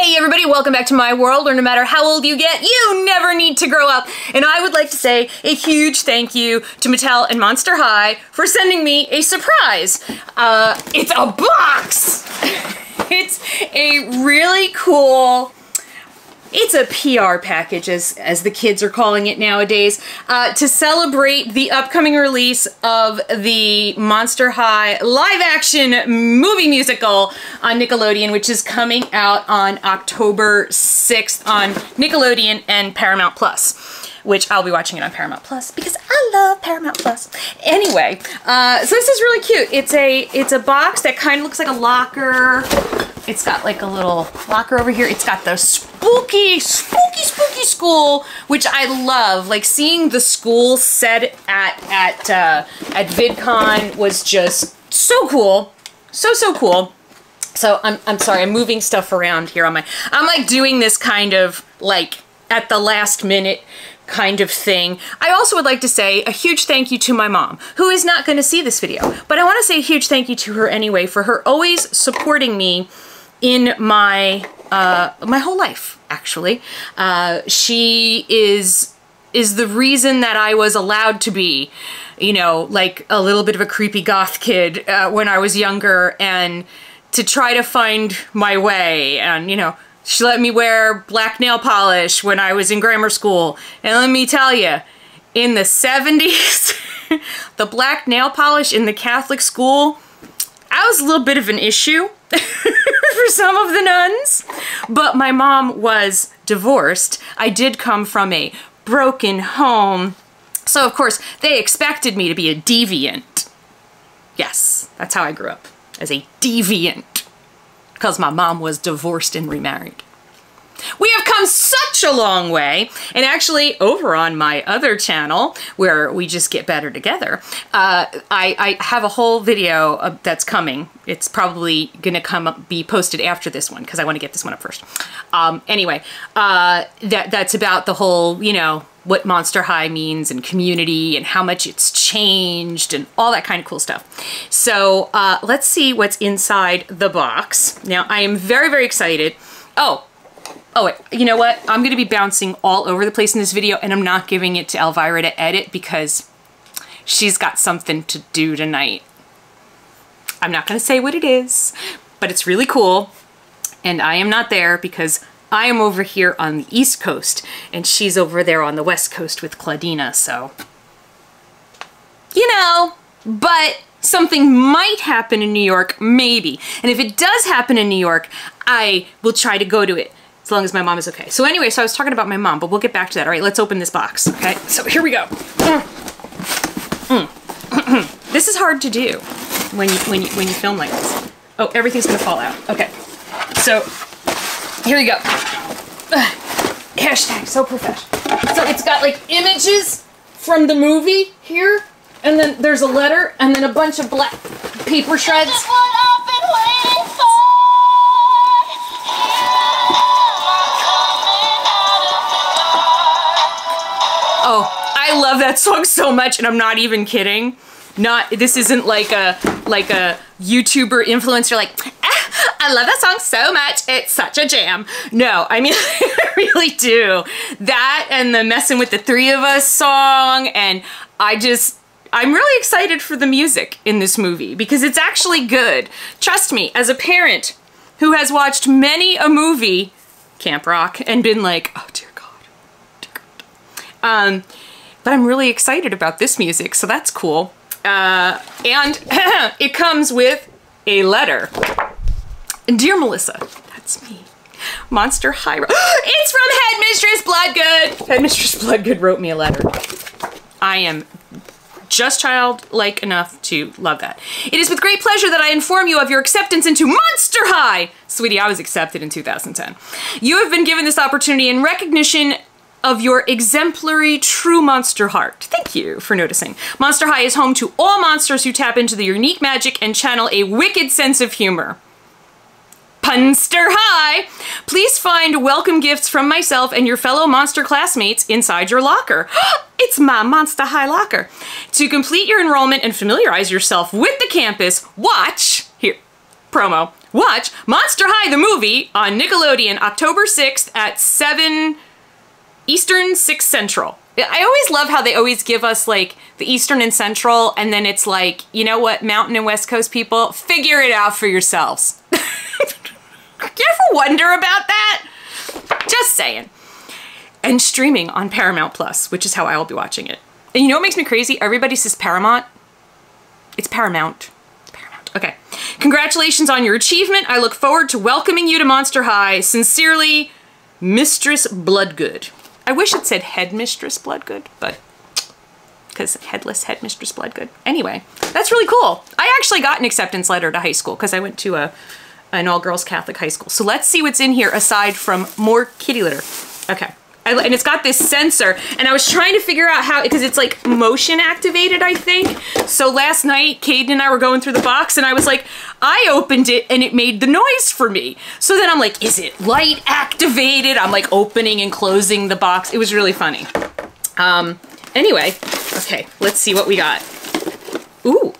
Hey everybody, welcome back to my world, or no matter how old you get, you never need to grow up. And I would like to say a huge thank you to Mattel and Monster High for sending me a surprise. Uh, it's a box! it's a really cool it's a PR package, as, as the kids are calling it nowadays, uh, to celebrate the upcoming release of the Monster High live action movie musical on Nickelodeon, which is coming out on October 6th on Nickelodeon and Paramount Plus which I'll be watching it on Paramount Plus because I love Paramount Plus. Anyway, uh, so this is really cute. It's a it's a box that kind of looks like a locker. It's got like a little locker over here. It's got the spooky, spooky, spooky school, which I love. Like seeing the school set at at uh, at VidCon was just so cool, so so cool. So I'm I'm sorry, I'm moving stuff around here on my. I'm like doing this kind of like at the last minute kind of thing. I also would like to say a huge thank you to my mom, who is not going to see this video, but I want to say a huge thank you to her anyway for her always supporting me in my uh, my whole life. Actually, uh, she is is the reason that I was allowed to be, you know, like a little bit of a creepy goth kid uh, when I was younger, and to try to find my way, and you know she let me wear black nail polish when I was in grammar school. And let me tell you, in the 70s, the black nail polish in the Catholic school, I was a little bit of an issue for some of the nuns. But my mom was divorced. I did come from a broken home. So, of course, they expected me to be a deviant. Yes, that's how I grew up, as a deviant because my mom was divorced and remarried. We have come such a long way, and actually over on my other channel, where we just get better together, uh, I, I, have a whole video that's coming. It's probably gonna come up, be posted after this one, because I want to get this one up first. Um, anyway, uh, that that's about the whole, you know, what Monster High means and community and how much it's changed and all that kind of cool stuff. So uh, let's see what's inside the box. Now I am very, very excited. Oh, oh wait, you know what? I'm gonna be bouncing all over the place in this video and I'm not giving it to Elvira to edit because she's got something to do tonight. I'm not gonna say what it is, but it's really cool. And I am not there because I am over here on the East Coast, and she's over there on the West Coast with Claudina, so... You know, but something might happen in New York, maybe. And if it does happen in New York, I will try to go to it as long as my mom is okay. So anyway, so I was talking about my mom, but we'll get back to that. All right, let's open this box, okay? So here we go. Mm. this is hard to do when you, when you, when you film like this. Oh, everything's gonna fall out. Okay, so here we go. Ugh. Hashtag so professional. So it's got like images from the movie here, and then there's a letter, and then a bunch of black paper shreds. Oh, I love that song so much, and I'm not even kidding. Not this isn't like a like a YouTuber influencer like I love that song so much. It's such a jam. No, I mean, I really do. That and the Messing with the Three of Us song, and I just, I'm really excited for the music in this movie because it's actually good. Trust me, as a parent who has watched many a movie, Camp Rock, and been like, oh dear God, dear God. Um, but I'm really excited about this music, so that's cool. Uh, and it comes with a letter. And dear Melissa, that's me. Monster High. it's from Headmistress Bloodgood. Headmistress Bloodgood wrote me a letter. I am just childlike enough to love that. It is with great pleasure that I inform you of your acceptance into Monster High. Sweetie, I was accepted in 2010. You have been given this opportunity in recognition of your exemplary true monster heart. Thank you for noticing. Monster High is home to all monsters who tap into the unique magic and channel a wicked sense of humor. Punster High! Please find welcome gifts from myself and your fellow monster classmates inside your locker. it's my Monster High locker. To complete your enrollment and familiarize yourself with the campus, watch, here, promo, watch Monster High the movie on Nickelodeon October 6th at 7 Eastern, 6 Central. I always love how they always give us like the Eastern and Central, and then it's like, you know what, Mountain and West Coast people, figure it out for yourselves. you ever wonder about that? Just saying. And streaming on Paramount Plus, which is how I will be watching it. And you know what makes me crazy? Everybody says Paramount. It's Paramount. Paramount. Okay. Congratulations on your achievement. I look forward to welcoming you to Monster High. Sincerely, Mistress Bloodgood. I wish it said Headmistress Bloodgood, but because headless headmistress Bloodgood. Anyway, that's really cool. I actually got an acceptance letter to high school because I went to a an all-girls Catholic high school. So let's see what's in here aside from more kitty litter. Okay. I, and it's got this sensor and I was trying to figure out how because it's like motion activated I think. So last night Caden and I were going through the box and I was like I opened it and it made the noise for me. So then I'm like is it light activated? I'm like opening and closing the box. It was really funny. Um anyway okay let's see what we got. Ooh.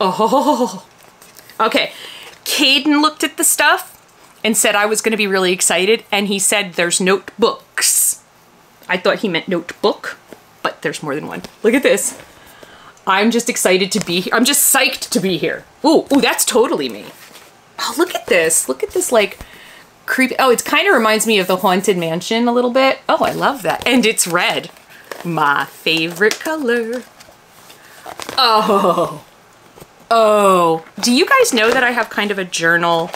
Oh. Okay Caden looked at the stuff and said I was going to be really excited and he said there's notebooks I thought he meant notebook, but there's more than one. Look at this. I'm just excited to be here. I'm just psyched to be here. Ooh, ooh, that's totally me. Oh, look at this. Look at this, like, creepy. Oh, it kind of reminds me of the Haunted Mansion a little bit. Oh, I love that. And it's red. My favorite color. Oh. Oh. Do you guys know that I have kind of a journal?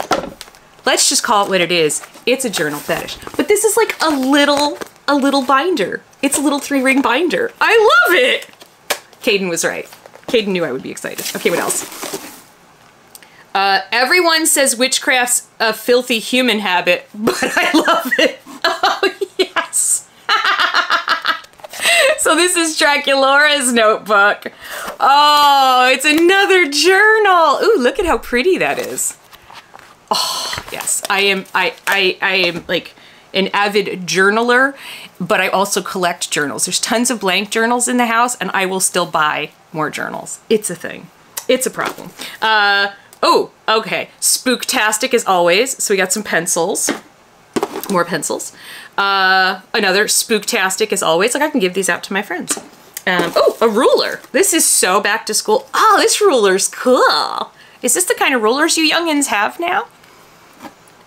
Let's just call it what it is. It's a journal fetish. But this is like a little a little binder. It's a little three ring binder. I love it. Caden was right. Caden knew I would be excited. Okay, what else? Uh, everyone says witchcraft's a filthy human habit, but I love it. Oh, yes. so this is Draculaura's notebook. Oh, it's another journal. Ooh, look at how pretty that is. Oh, yes. I am, I, I, I am like, an avid journaler, but I also collect journals. There's tons of blank journals in the house and I will still buy more journals. It's a thing. It's a problem. Uh, oh, okay. Spooktastic as always. So we got some pencils. More pencils. Uh, another spooktastic as always. Like I can give these out to my friends. Um, oh, a ruler. This is so back to school. Oh, this ruler's cool. Is this the kind of rulers you youngins have now?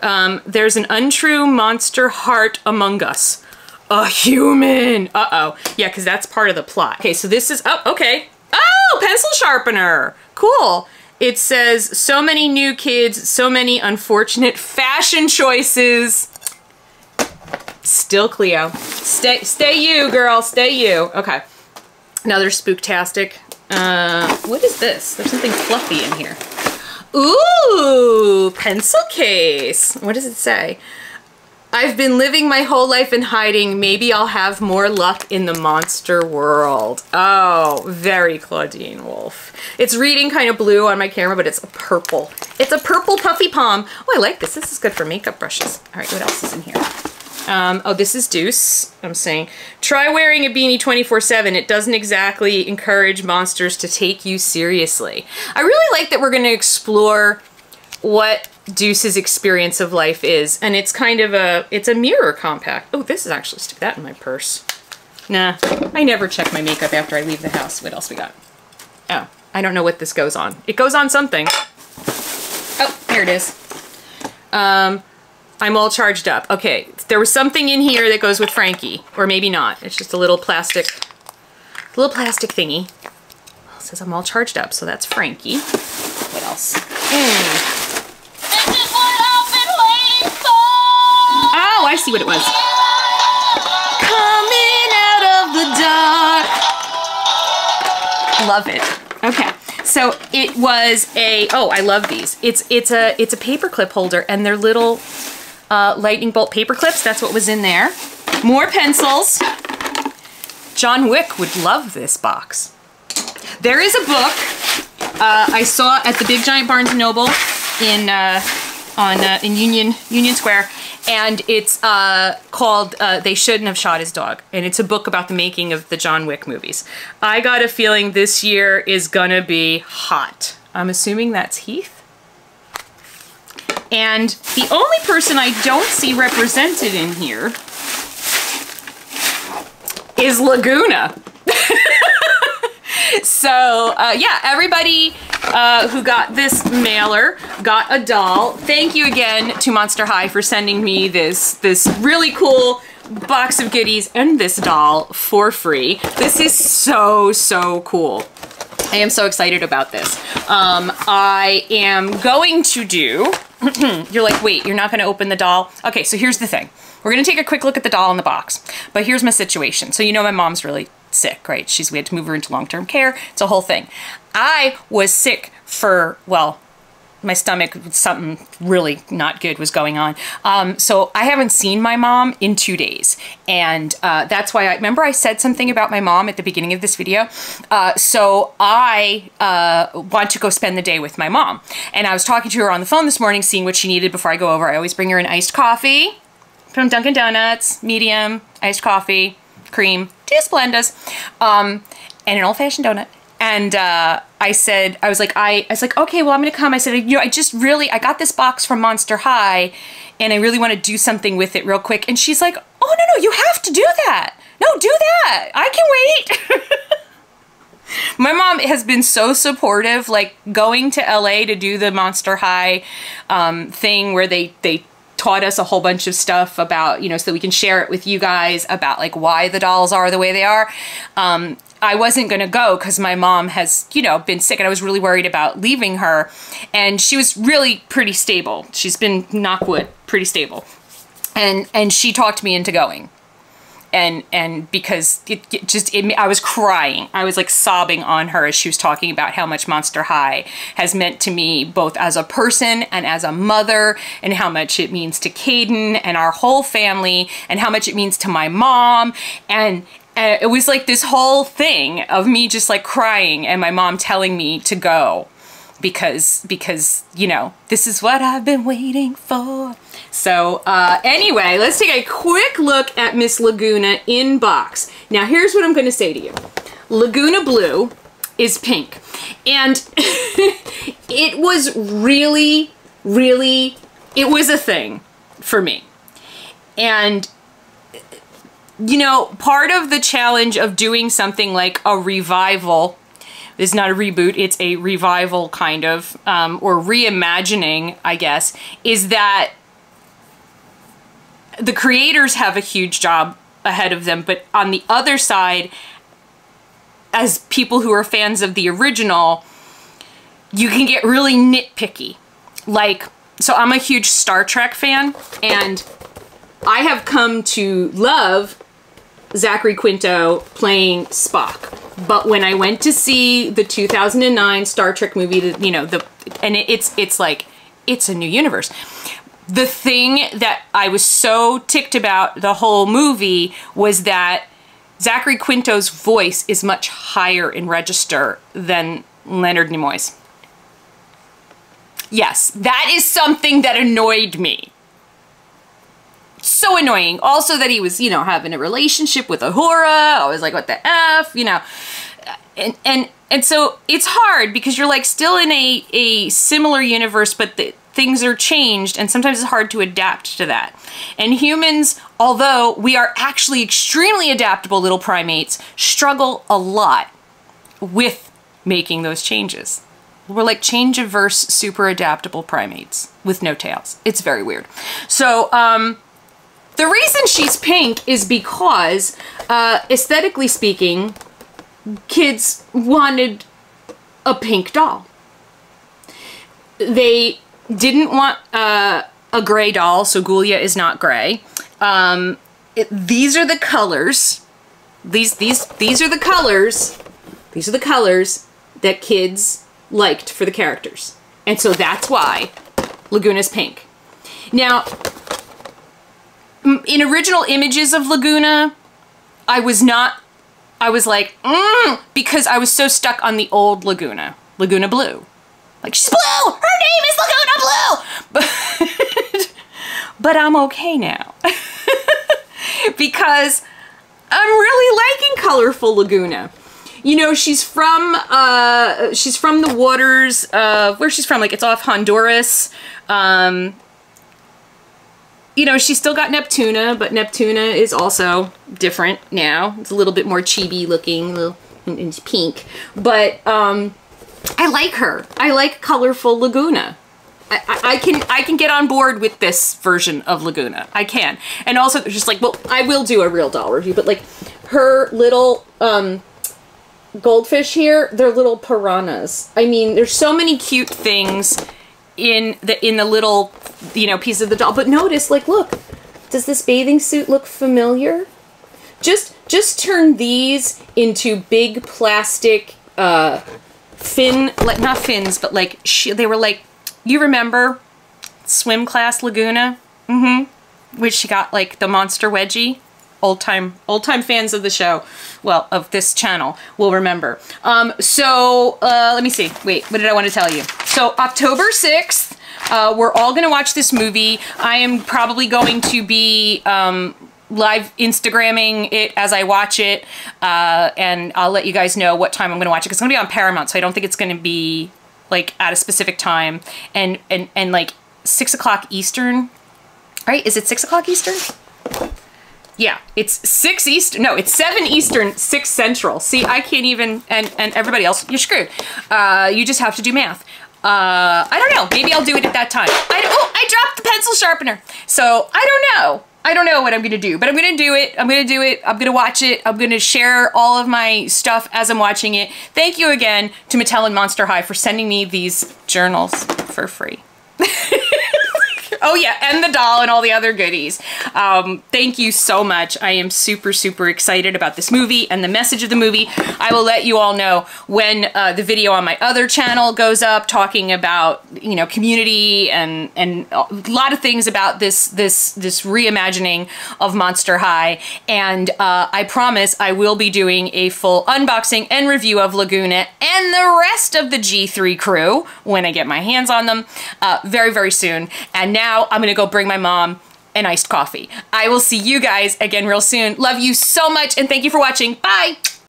Um, there's an untrue monster heart among us. A human! Uh-oh. Yeah, because that's part of the plot. Okay, so this is... Oh, okay. Oh, pencil sharpener! Cool. It says, so many new kids, so many unfortunate fashion choices. Still Cleo. Stay, stay you, girl. Stay you. Okay. Another spooktastic. Uh, what is this? There's something fluffy in here. Ooh, pencil case. What does it say? I've been living my whole life in hiding. Maybe I'll have more luck in the monster world. Oh, very Clawdeen Wolf. It's reading kind of blue on my camera, but it's purple. It's a purple puffy palm. Oh, I like this. This is good for makeup brushes. All right, what else is in here? Um, oh, this is Deuce. I'm saying, try wearing a beanie 24-7. It doesn't exactly encourage monsters to take you seriously. I really like that we're going to explore what Deuce's experience of life is. And it's kind of a, it's a mirror compact. Oh, this is actually, stick that in my purse. Nah, I never check my makeup after I leave the house. What else we got? Oh, I don't know what this goes on. It goes on something. Oh, here it is. Um, I'm all charged up. Okay, there was something in here that goes with Frankie, or maybe not. It's just a little plastic, little plastic thingy. It says I'm all charged up, so that's Frankie. What else? Oh, I see what it was. Coming out of the dark. Love it. Okay. So it was a oh I love these. It's it's a it's a paper clip holder and they're little uh, lightning bolt paper clips. That's what was in there. More pencils. John Wick would love this box. There is a book uh, I saw at the Big Giant Barnes Noble in uh, on uh, in Union Union Square, and it's uh, called uh, "They Shouldn't Have Shot His Dog," and it's a book about the making of the John Wick movies. I got a feeling this year is gonna be hot. I'm assuming that's Heath. And the only person I don't see represented in here is Laguna. so uh, yeah, everybody uh, who got this mailer got a doll. Thank you again to Monster High for sending me this this really cool box of goodies and this doll for free. This is so, so cool. I am so excited about this. Um, I am going to do, you're like, wait, you're not gonna open the doll? Okay, so here's the thing. We're gonna take a quick look at the doll in the box, but here's my situation. So you know my mom's really sick, right? She's, we had to move her into long-term care. It's a whole thing. I was sick for, well, my stomach, something really not good was going on. Um, so I haven't seen my mom in two days. And uh, that's why I remember I said something about my mom at the beginning of this video. Uh, so I uh, want to go spend the day with my mom. And I was talking to her on the phone this morning, seeing what she needed before I go over. I always bring her an iced coffee from Dunkin' Donuts, medium, iced coffee, cream, two Splendas, um, and an old-fashioned donut and uh, I said, I was like, I, I was like, okay, well, I'm gonna come. I said, you know, I just really, I got this box from Monster High, and I really want to do something with it real quick. And she's like, oh no, no, you have to do that. No, do that. I can wait. My mom has been so supportive, like going to LA to do the Monster High um, thing where they they taught us a whole bunch of stuff about, you know, so that we can share it with you guys about like why the dolls are the way they are. Um, I wasn't going to go because my mom has, you know, been sick and I was really worried about leaving her. And she was really pretty stable. She's been, knockwood, pretty stable. And, and she talked me into going. And, and because it, it just, it, I was crying. I was like sobbing on her as she was talking about how much Monster High has meant to me, both as a person and as a mother, and how much it means to Caden and our whole family, and how much it means to my mom. And, and it was like this whole thing of me just like crying and my mom telling me to go because because you know this is what I've been waiting for. So uh, anyway, let's take a quick look at Miss Laguna in box. Now here's what I'm going to say to you. Laguna Blue is pink, and it was really, really, it was a thing for me, and you know, part of the challenge of doing something like a revival is not a reboot, it's a revival kind of, um, or reimagining, I guess, is that the creators have a huge job ahead of them, but on the other side, as people who are fans of the original, you can get really nitpicky. Like, so I'm a huge Star Trek fan, and I have come to love Zachary Quinto playing Spock. But when I went to see the 2009 Star Trek movie, the, you know, the and it, it's it's like it's a new universe. The thing that I was so ticked about the whole movie was that Zachary Quinto's voice is much higher in register than Leonard Nimoy's. Yes, that is something that annoyed me so annoying. Also that he was, you know, having a relationship with Uhura. I was like, what the F, you know. And, and, and so it's hard because you're like still in a, a similar universe, but the, things are changed and sometimes it's hard to adapt to that. And humans, although we are actually extremely adaptable little primates, struggle a lot with making those changes. We're like change-averse, super adaptable primates with no tails. It's very weird. So, um, the reason she's pink is because, uh, aesthetically speaking, kids wanted a pink doll. They didn't want uh, a gray doll, so Ghoulia is not gray. Um, it, these are the colors. These these these are the colors. These are the colors that kids liked for the characters, and so that's why Laguna's pink. Now, in original images of Laguna, I was not, I was like, mm, because I was so stuck on the old Laguna, Laguna Blue. Like, she's blue! Her name is Laguna Blue! But, but I'm okay now. because I'm really liking Colorful Laguna. you know, she's from uh, she's from the waters of where she's from. Like it's off Honduras. Um, you know, she's still got Neptuna, but Neptuna is also different now. It's a little bit more chibi looking, little and pink. But um, I like her. I like colorful Laguna. I, I, I, can I can get on board with this version of Laguna. I can. And also just like, well, I will do a real doll review, but like her little um, goldfish here, they're little piranhas. I mean, there's so many cute things in the in the little you know piece of the doll. But notice, like, look, does this bathing suit look familiar? Just just turn these into big plastic uh, fin, like not fins, but like they were like you remember swim class Laguna, mm-hmm, which she got like the monster wedgie? Old time old time fans of the show. Well of this channel will remember. Um so uh let me see. Wait what did i want to tell you so october 6th uh we're all gonna watch this movie i am probably going to be um live instagramming it as i watch it uh and i'll let you guys know what time i'm gonna watch it it's gonna be on paramount so i don't think it's gonna be like at a specific time and and and like six o'clock eastern right is it six o'clock eastern yeah, it's 6 Eastern. No, it's 7 Eastern, 6 Central. See, I can't even, and, and everybody else, you're screwed. Uh, you just have to do math. Uh, I don't know. Maybe I'll do it at that time. I, oh, I dropped the pencil sharpener. So I don't know. I don't know what I'm gonna do, but I'm gonna do it. I'm gonna do it. I'm gonna watch it. I'm gonna share all of my stuff as I'm watching it. Thank you again to Mattel and Monster High for sending me these journals for free. Oh yeah, and the doll and all the other goodies. Um, thank you so much. I am super, super excited about this movie and the message of the movie. I will let you all know when uh, the video on my other channel goes up talking about, you know, community and, and a lot of things about this, this, this reimagining of Monster High. And uh, I promise I will be doing a full unboxing and review of Laguna and the rest of the G3 crew when I get my hands on them uh, very, very soon. And now now I'm gonna go bring my mom an iced coffee. I will see you guys again real soon. Love you so much and thank you for watching. Bye!